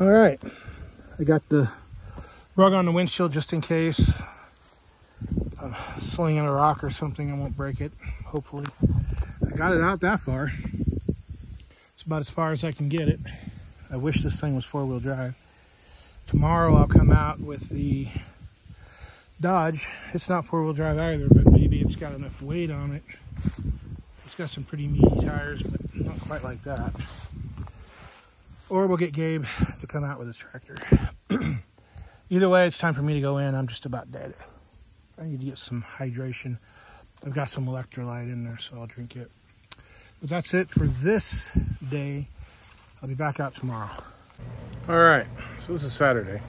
All right, I got the rug on the windshield just in case. I'm slinging a rock or something, I won't break it, hopefully. I got it out that far. It's about as far as I can get it. I wish this thing was four-wheel drive. Tomorrow I'll come out with the Dodge. It's not four-wheel drive either, but maybe it's got enough weight on it. It's got some pretty meaty tires, but not quite like that. Or we'll get Gabe to come out with his tractor. Either way, it's time for me to go in. I'm just about dead. I need to get some hydration. I've got some electrolyte in there, so I'll drink it. But that's it for this day. I'll be back out tomorrow. All right, so this is Saturday.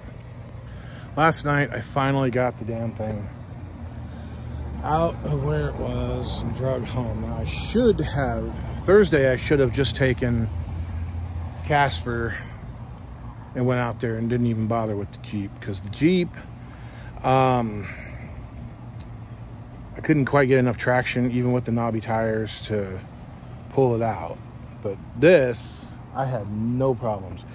Last night, I finally got the damn thing out of where it was and drug home. Now, I should have, Thursday, I should have just taken Casper and went out there and didn't even bother with the Jeep because the Jeep, um, I couldn't quite get enough traction even with the knobby tires to pull it out. But this, I had no problems.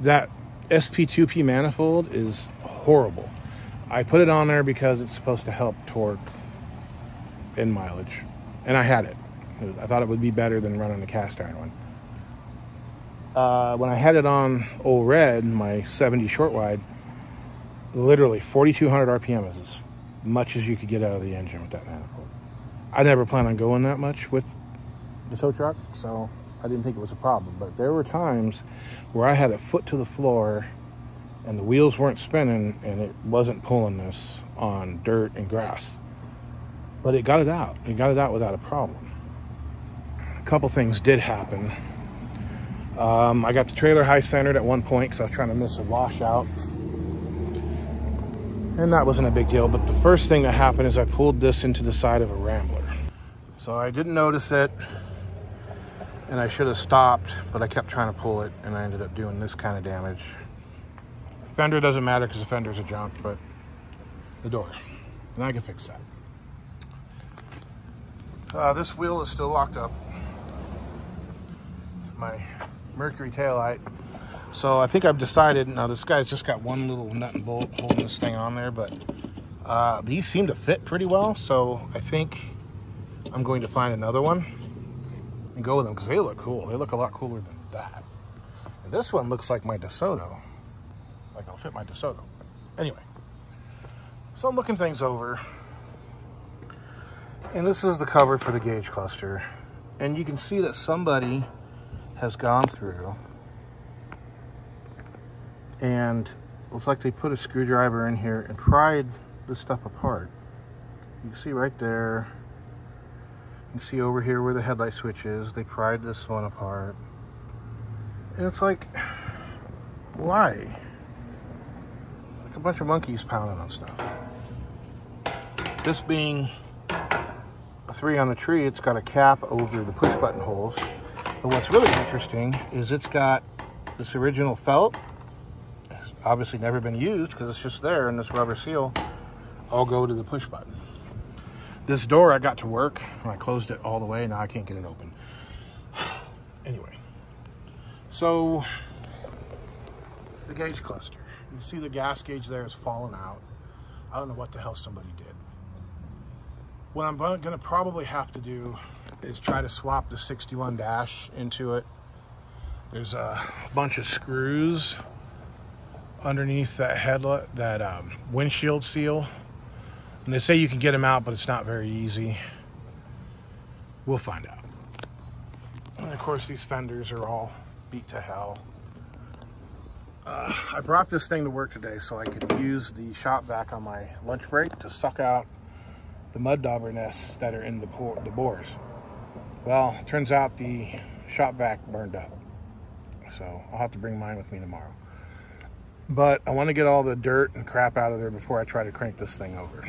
That SP2P manifold is horrible. I put it on there because it's supposed to help torque and mileage, and I had it. I thought it would be better than running the cast iron one. Uh, when I had it on Old Red, my 70 short wide, literally 4,200 RPM is as much as you could get out of the engine with that manifold. I never planned on going that much with the tow truck, so I didn't think it was a problem. But there were times where I had a foot to the floor and the wheels weren't spinning and it wasn't pulling this on dirt and grass. But it got it out. It got it out without a problem. A couple things did happen. Um, I got the trailer high centered at one point because I was trying to miss a washout. And that wasn't a big deal. But the first thing that happened is I pulled this into the side of a Rambler. So I didn't notice it and I should have stopped, but I kept trying to pull it and I ended up doing this kind of damage. Fender doesn't matter because the fenders are junk, but the door, and I can fix that. Uh, this wheel is still locked up. My Mercury taillight. So I think I've decided, now this guy's just got one little nut and bolt holding this thing on there, but uh, these seem to fit pretty well. So I think I'm going to find another one and go with them because they look cool. They look a lot cooler than that. And this one looks like my DeSoto. Like it'll fit my DeSoto. Anyway, so I'm looking things over. And this is the cover for the gauge cluster. And you can see that somebody has gone through and looks like they put a screwdriver in here and pried this stuff apart. You can see right there you can see over here where the headlight switch is, they pried this one apart. And it's like, why? Like a bunch of monkeys pounding on stuff. This being a three on the tree, it's got a cap over the push button holes. But what's really interesting is it's got this original felt. It's obviously never been used because it's just there and this rubber seal all go to the push button. This door I got to work and I closed it all the way. Now I can't get it open. anyway, so the gauge cluster. You see the gas gauge there is falling out. I don't know what the hell somebody did. What I'm to probably have to do is try to swap the 61 dash into it. There's a bunch of screws underneath that headlight, that um, windshield seal and they say you can get them out, but it's not very easy. We'll find out. And of course, these fenders are all beat to hell. Uh, I brought this thing to work today so I could use the shop vac on my lunch break to suck out the mud dauber nests that are in the, the bores. Well, turns out the shop vac burned up. So I'll have to bring mine with me tomorrow. But I want to get all the dirt and crap out of there before I try to crank this thing over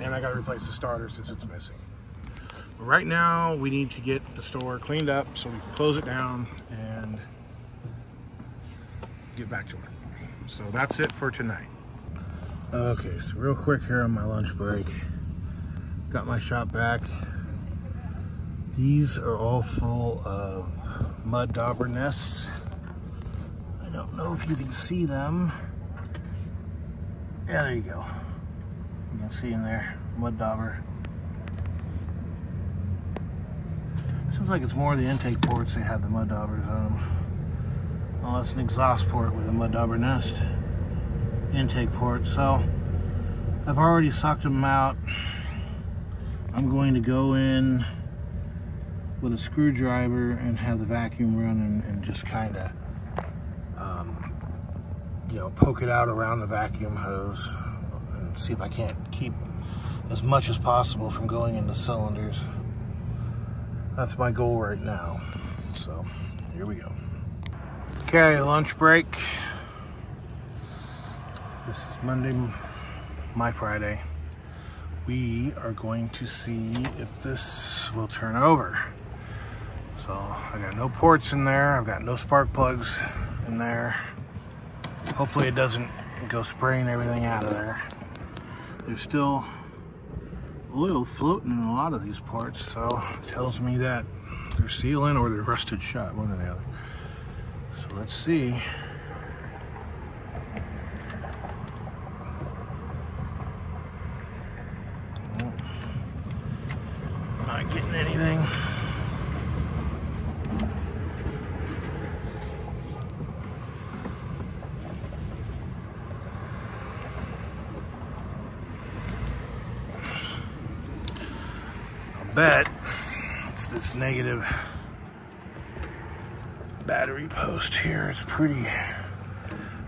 and I got to replace the starter since it's missing. But right now, we need to get the store cleaned up so we can close it down and get back to work. So that's it for tonight. Okay, so real quick here on my lunch break. Got my shop vac. These are all full of mud dauber nests. I don't know if you can see them. Yeah, there you go. You can see in there, mud dauber. Seems like it's more of the intake ports they have the mud daubers on them. Oh, that's an exhaust port with a mud dauber nest. Intake port. So, I've already sucked them out. I'm going to go in with a screwdriver and have the vacuum run and, and just kind of, um, you know, poke it out around the vacuum hose and see if I can't keep as much as possible from going in the cylinders. That's my goal right now. So, here we go. Okay, lunch break. This is Monday, my Friday. We are going to see if this will turn over. So I got no ports in there. I've got no spark plugs in there. Hopefully it doesn't go spraying everything out of there. There's still oil floating in a lot of these ports, so it tells me that they're sealing or they're rusted shut, one or the other. So let's see. Not getting anything. bet it's this negative battery post here. It's pretty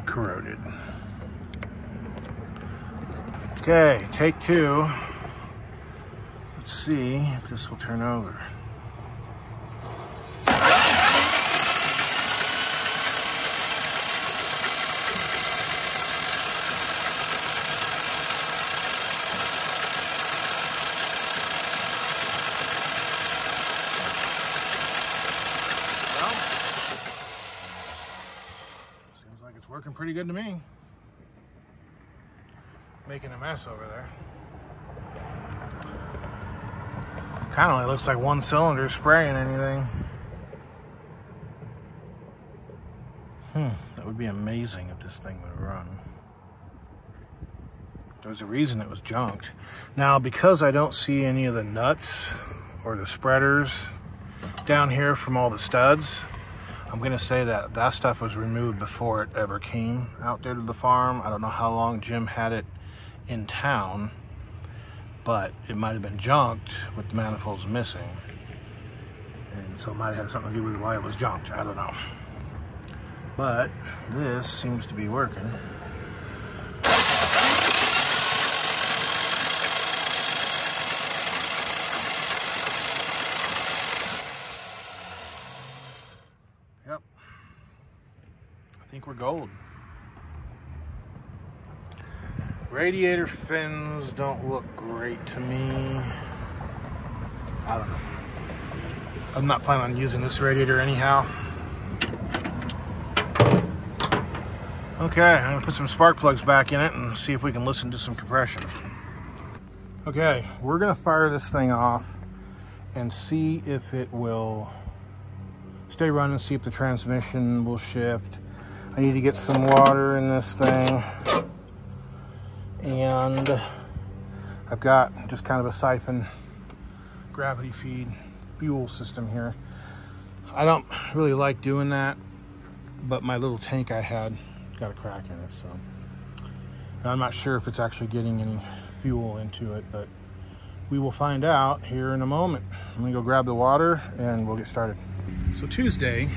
corroded. Okay, take two. Let's see if this will turn over. working pretty good to me. Making a mess over there. Kind of looks like one cylinder spraying anything. Hmm, that would be amazing if this thing would run. There's a reason it was junked. Now, because I don't see any of the nuts or the spreaders down here from all the studs, I'm gonna say that that stuff was removed before it ever came out there to the farm. I don't know how long Jim had it in town, but it might have been junked with the manifolds missing. And so it might have had something to do with why it was junked, I don't know. But this seems to be working. We're gold. Radiator fins don't look great to me. I don't know. I'm not planning on using this radiator anyhow. Okay, I'm gonna put some spark plugs back in it and see if we can listen to some compression. Okay, we're gonna fire this thing off and see if it will stay running, see if the transmission will shift. I need to get some water in this thing. And I've got just kind of a siphon gravity feed fuel system here. I don't really like doing that, but my little tank I had got a crack in it, so I'm not sure if it's actually getting any fuel into it, but we will find out here in a moment. I'm gonna go grab the water and we'll get started. So Tuesday,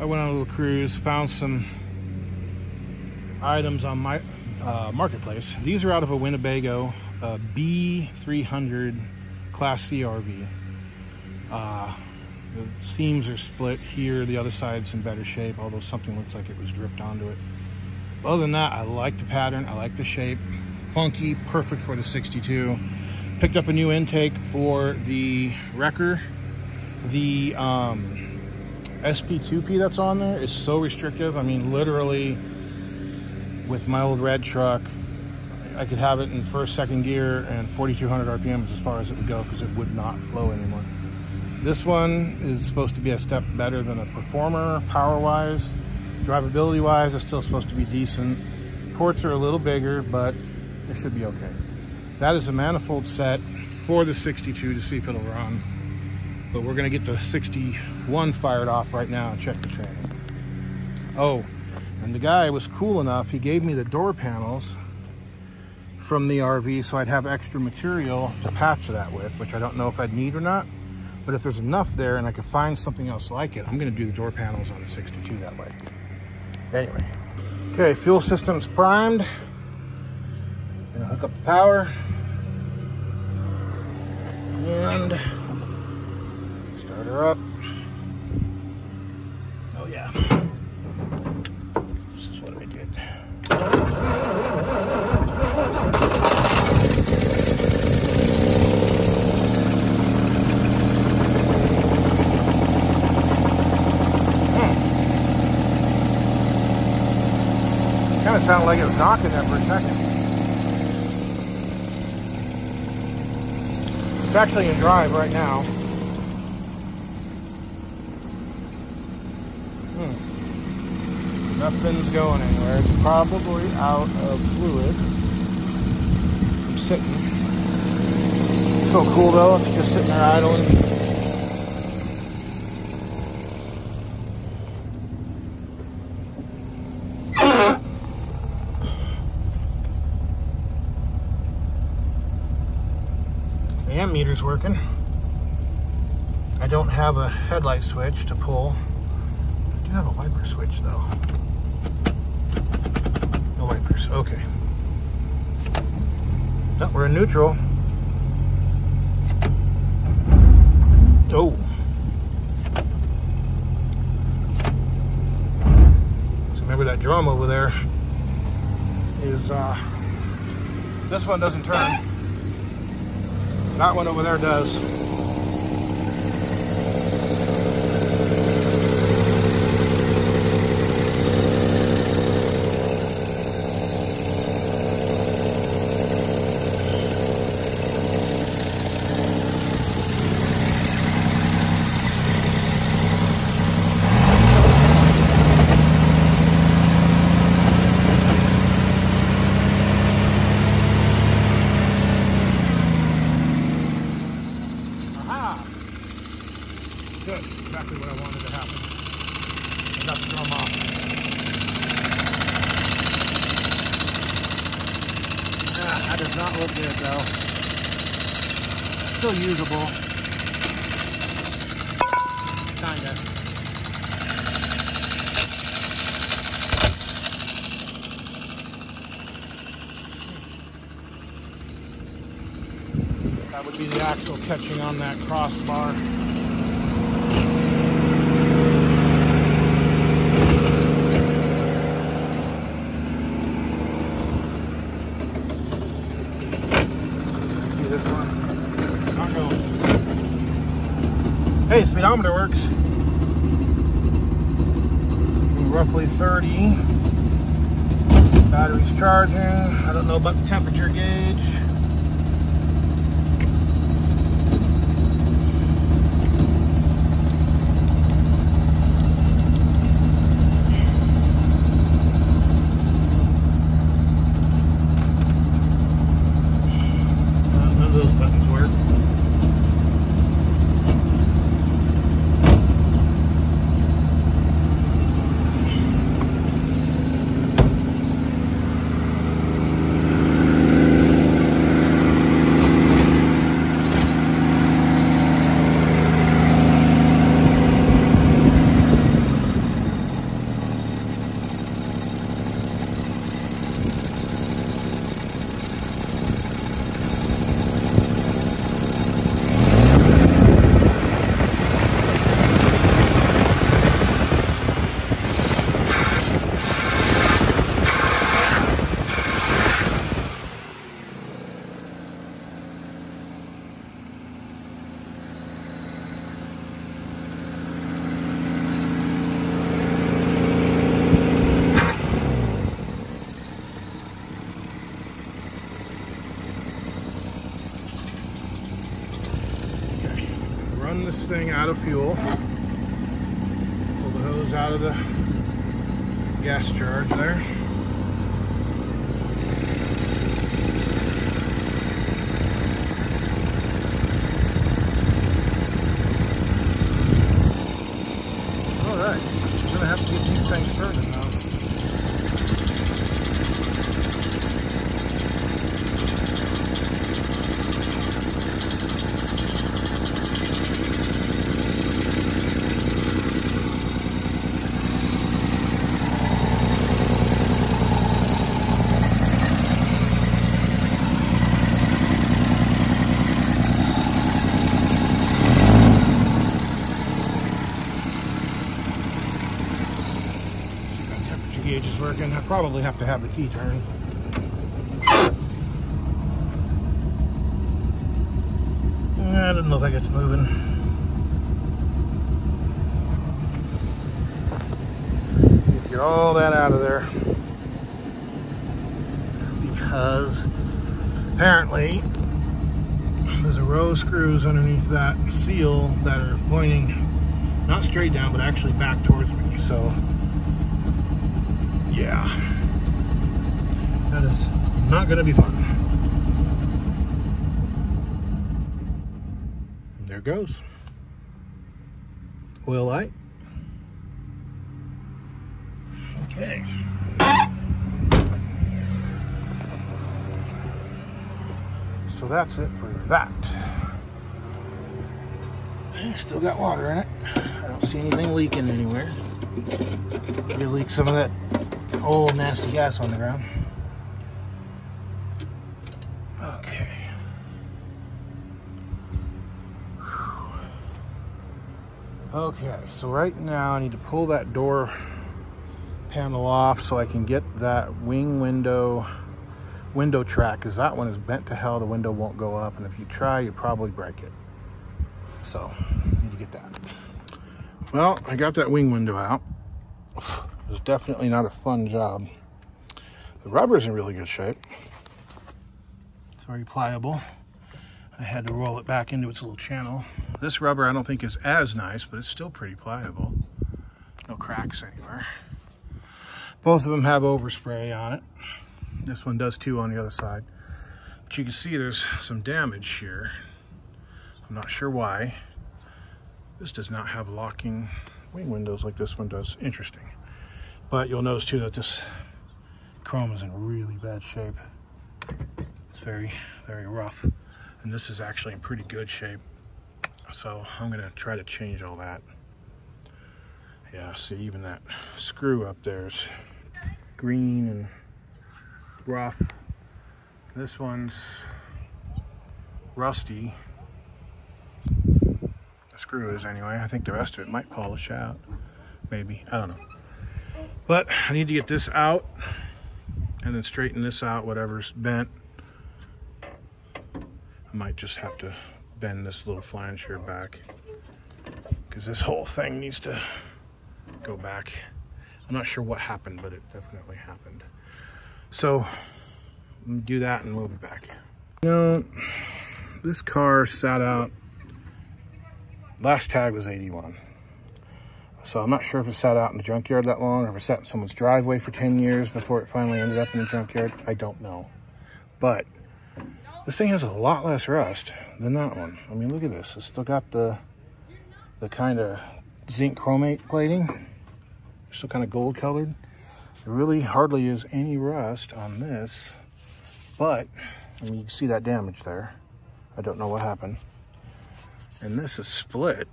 I went on a little cruise, found some items on my uh, marketplace. These are out of a Winnebago uh, B300 Class C RV. Uh, the seams are split here. The other side's in better shape, although something looks like it was dripped onto it. Other than that, I like the pattern. I like the shape. Funky, perfect for the 62. Picked up a new intake for the Wrecker. The um, SP2P that's on there is so restrictive. I mean, literally, with my old red truck, I could have it in first, second gear and 4,200 RPM as far as it would go because it would not flow anymore. This one is supposed to be a step better than a Performer power-wise. Drivability wise, it's still supposed to be decent. Ports are a little bigger, but it should be okay. That is a manifold set for the 62 to see if it'll run. But we're gonna get the 61 fired off right now and check the training. Oh, and the guy was cool enough, he gave me the door panels from the RV so I'd have extra material to patch that with, which I don't know if I'd need or not. But if there's enough there and I could find something else like it, I'm gonna do the door panels on the 62 that way. Anyway, okay, fuel system's primed. Gonna hook up the power. And her up. Oh yeah. This is what I did. Hmm. Kind of sounded like it was knocking there for a second. It's actually in drive right now. Hmm. Nothing's going anywhere. It's probably out of fluid. I'm sitting. So cool though. It's just sitting there idling. The amp meter's working. I don't have a headlight switch to pull. I do have a wiper switch though. Okay. No, we're in neutral. Oh. So remember that drum over there is, uh, this one doesn't turn. That one over there does. Aha! Good, exactly what I wanted to happen. I got the drum off. Ah, that does not look good though. Still usable. Kinda. That would be the axle catching on that crossbar. See this one? Not going. Hey, speedometer works. Roughly 30. Battery's charging. I don't know about the temperature gauge. None of those buttons work. Okay, run this thing out of fuel. Pull the hose out of the gas charge there. I probably have to have the key turned. I don't know if it's moving. Get all that out of there. Because apparently there's a row of screws underneath that seal that are pointing not straight down, but actually back towards me. So yeah, that is not to be fun. There goes. Oil light. Okay. So that's it for that. Eh, still got water in it. I don't see anything leaking anywhere. Maybe leak some of that old nasty gas on the ground. Okay. Okay, so right now I need to pull that door panel off so I can get that wing window window track because that one is bent to hell the window won't go up and if you try you probably break it so need to get that well I got that wing window out was definitely not a fun job. The rubber's in really good shape. It's very pliable. I had to roll it back into its little channel. This rubber I don't think is as nice, but it's still pretty pliable. No cracks anywhere. Both of them have overspray on it. This one does too on the other side. But you can see there's some damage here. I'm not sure why. This does not have locking wing windows like this one does. Interesting. But you'll notice too that this chrome is in really bad shape. It's very, very rough. And this is actually in pretty good shape. So I'm gonna try to change all that. Yeah, see even that screw up there is green and rough. This one's rusty. The screw is anyway. I think the rest of it might polish out. Maybe, I don't know. But I need to get this out and then straighten this out, whatever's bent. I might just have to bend this little flange here back because this whole thing needs to go back. I'm not sure what happened, but it definitely happened. So do that and we'll be back. You know, this car sat out, last tag was 81. So I'm not sure if it sat out in the junkyard that long or if it sat in someone's driveway for 10 years before it finally ended up in the junkyard. I don't know. But this thing has a lot less rust than that one. I mean, look at this. It's still got the, the kind of zinc chromate plating. Still kind of gold colored. There really hardly is any rust on this. But, I mean, you can see that damage there. I don't know what happened. And this is split.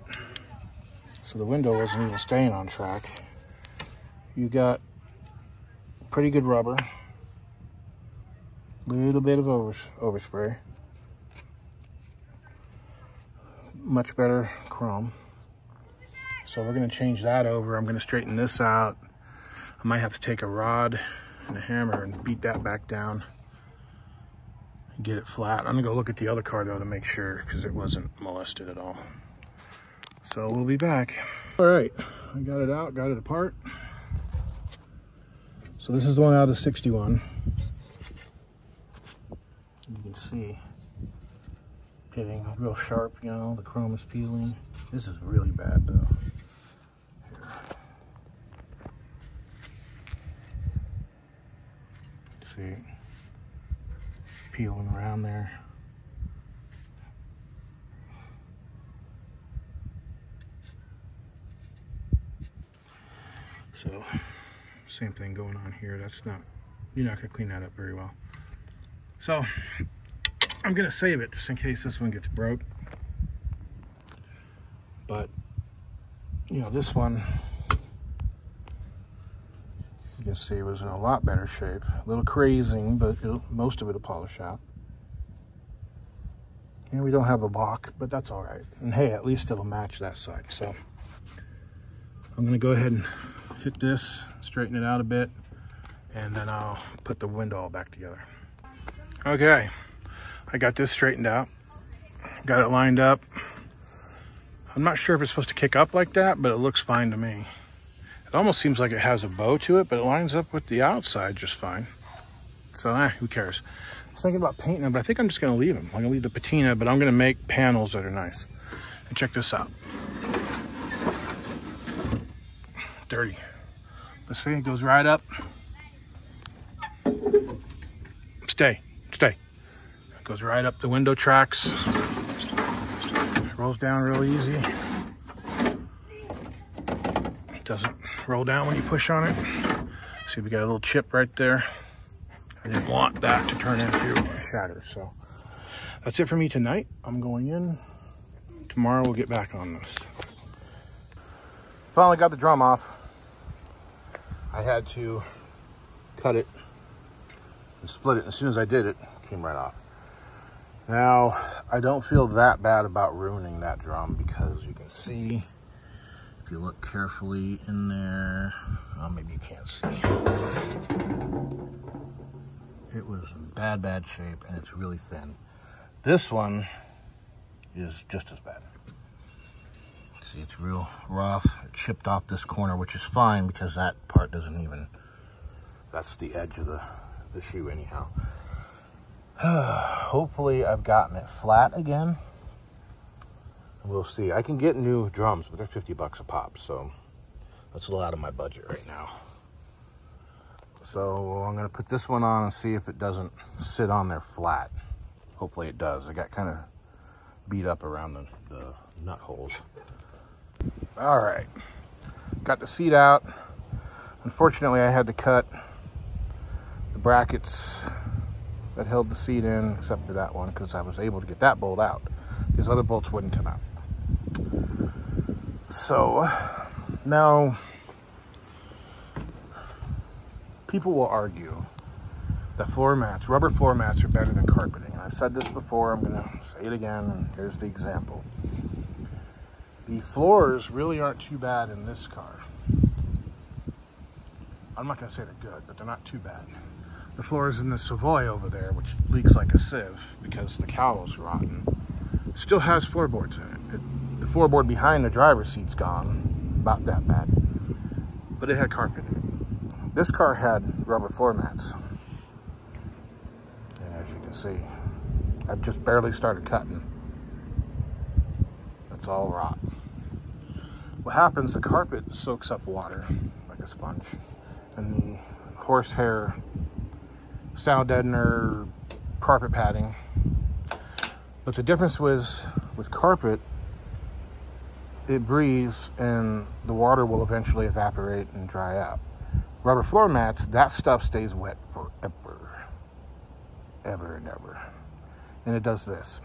The window wasn't even staying on track. You got pretty good rubber. Little bit of over, overspray. Much better chrome. So we're gonna change that over. I'm gonna straighten this out. I might have to take a rod and a hammer and beat that back down. And get it flat. I'm gonna go look at the other car though to make sure because it wasn't molested at all. So we'll be back. All right, I got it out, got it apart. So this is the one out of the 61. You can see getting real sharp, you know, the chrome is peeling. This is really bad though. see peeling around there. So, same thing going on here. That's not, you're not gonna clean that up very well. So, I'm gonna save it just in case this one gets broke. But, you know, this one, you can see it was in a lot better shape. A little crazing, but most of it will polish out. And we don't have a lock, but that's all right. And hey, at least it'll match that side. So I'm gonna go ahead and hit this, straighten it out a bit, and then I'll put the window all back together. Okay, I got this straightened out. Got it lined up. I'm not sure if it's supposed to kick up like that, but it looks fine to me. It almost seems like it has a bow to it, but it lines up with the outside just fine. So, eh, who cares? I was thinking about painting them, but I think I'm just gonna leave them. I'm gonna leave the patina, but I'm gonna make panels that are nice. And check this out. Dirty. Let's see, it goes right up. Stay, stay. It goes right up the window tracks. Rolls down real easy. It doesn't roll down when you push on it. See, we got a little chip right there. I didn't want that to turn into a shatter, so that's it for me tonight. I'm going in. Tomorrow we'll get back on this. Finally got the drum off. I had to cut it and split it. As soon as I did it, it came right off. Now, I don't feel that bad about ruining that drum because you can see, if you look carefully in there, well, maybe you can't see. It was in bad, bad shape and it's really thin. This one is just as bad. See, it's real rough. It chipped off this corner, which is fine because that part doesn't even, that's the edge of the, the shoe anyhow. Hopefully I've gotten it flat again. We'll see. I can get new drums, but they're 50 bucks a pop, so that's a lot of my budget right now. So I'm gonna put this one on and see if it doesn't sit on there flat. Hopefully it does. I got kind of beat up around the, the nut holes. All right, got the seat out. Unfortunately, I had to cut the brackets that held the seat in, except for that one, because I was able to get that bolt out. These other bolts wouldn't come out. So now people will argue that floor mats, rubber floor mats are better than carpeting. And I've said this before, I'm gonna say it again, and here's the example. The floors really aren't too bad in this car. I'm not gonna say they're good, but they're not too bad. The floors in the Savoy over there, which leaks like a sieve because the cowl's rotten, still has floorboards in it. it. The floorboard behind the driver's seat's gone, about that bad, but it had carpet in it. This car had rubber floor mats. And as you can see, I've just barely started cutting. That's all rot. What happens, the carpet soaks up water like a sponge. And the horsehair sound deadener, carpet padding. But the difference was with carpet, it breathes and the water will eventually evaporate and dry out. Rubber floor mats, that stuff stays wet forever, ever and ever. And it does this.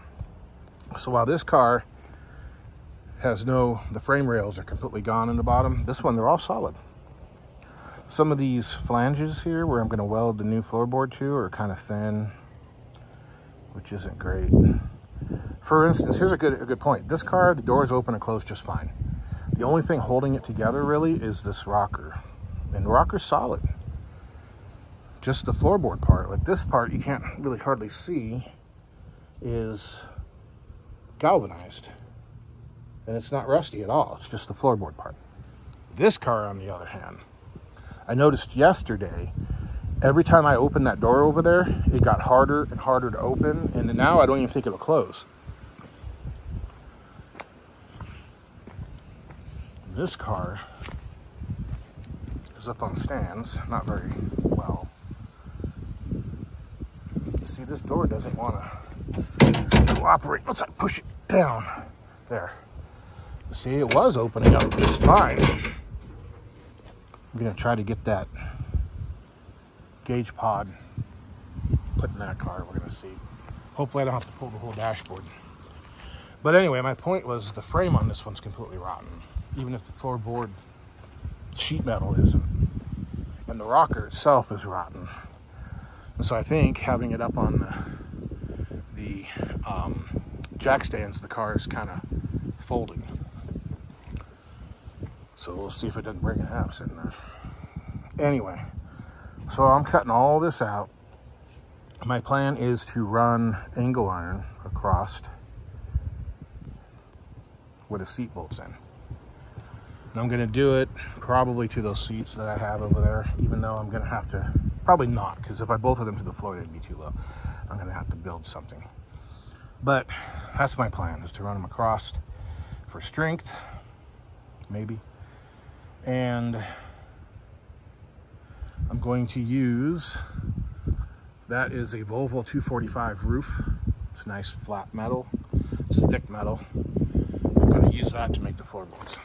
So while this car has no, the frame rails are completely gone in the bottom, this one, they're all solid. Some of these flanges here where I'm gonna weld the new floorboard to are kind of thin, which isn't great. For instance, here's a good, a good point. This car, the doors open and close just fine. The only thing holding it together really is this rocker. And the rocker's solid. Just the floorboard part, like this part you can't really hardly see, is galvanized. And it's not rusty at all, it's just the floorboard part. This car, on the other hand, I noticed yesterday, every time I opened that door over there, it got harder and harder to open. And now I don't even think it'll close. This car is up on stands, not very well. See, this door doesn't want to cooperate. Let's push it down. There. See, it was opening up just fine. I'm to try to get that gauge pod put in that car. We're to see. Hopefully I don't have to pull the whole dashboard. But anyway, my point was the frame on this one's completely rotten. Even if the floorboard sheet metal isn't. And the rocker itself is rotten. And so I think having it up on the, the um, jack stands, the car is kind of folding. So we'll see if it doesn't break in half sitting there. Anyway, so I'm cutting all this out. My plan is to run angle iron across where the seat bolts in. And I'm gonna do it probably to those seats that I have over there, even though I'm gonna have to, probably not, because if I bolted them to the floor, they'd be too low. I'm gonna have to build something. But that's my plan, is to run them across for strength, maybe. And I'm going to use, that is a Volvo 245 roof. It's nice flat metal, it's thick metal. I'm going to use that to make the floorboards.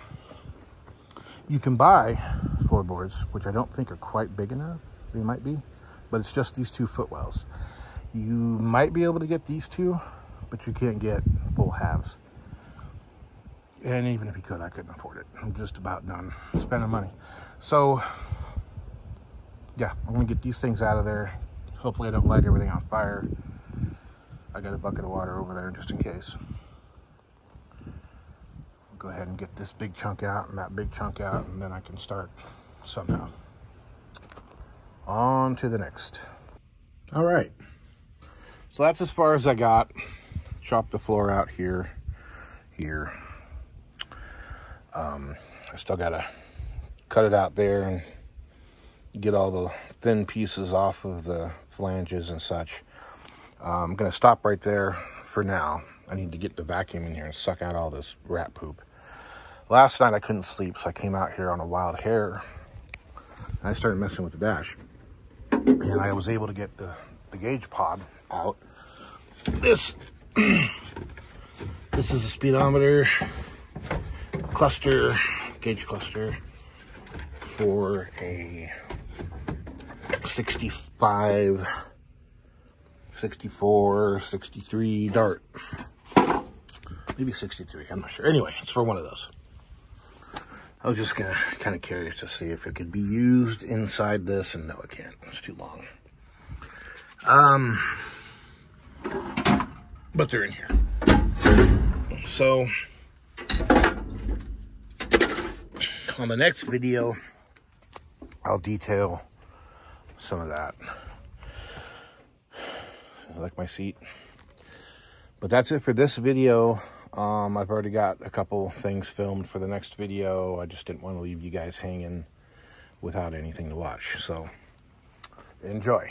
You can buy floorboards, which I don't think are quite big enough. They might be, but it's just these two footwells. You might be able to get these two, but you can't get full halves. And even if he could, I couldn't afford it. I'm just about done spending money. So yeah, I'm gonna get these things out of there. Hopefully I don't light everything on fire. I got a bucket of water over there just in case. I'll go ahead and get this big chunk out and that big chunk out and then I can start somehow. On to the next. All right. So that's as far as I got. Chop the floor out here, here. Um, I still gotta cut it out there and get all the thin pieces off of the flanges and such. Uh, I'm to stop right there for now. I need to get the vacuum in here and suck out all this rat poop. Last night I couldn't sleep, so I came out here on a wild hair. And I started messing with the dash. And I was able to get the, the gauge pod out. This, this is a speedometer cluster, gauge cluster for a 65, 64, 63 dart. Maybe 63, I'm not sure. Anyway, it's for one of those. I was just gonna kind of curious to see if it could be used inside this, and no, it can't. It's too long. Um, but they're in here. So, on the next video, I'll detail some of that. I like my seat. But that's it for this video. Um, I've already got a couple things filmed for the next video. I just didn't want to leave you guys hanging without anything to watch. So, enjoy.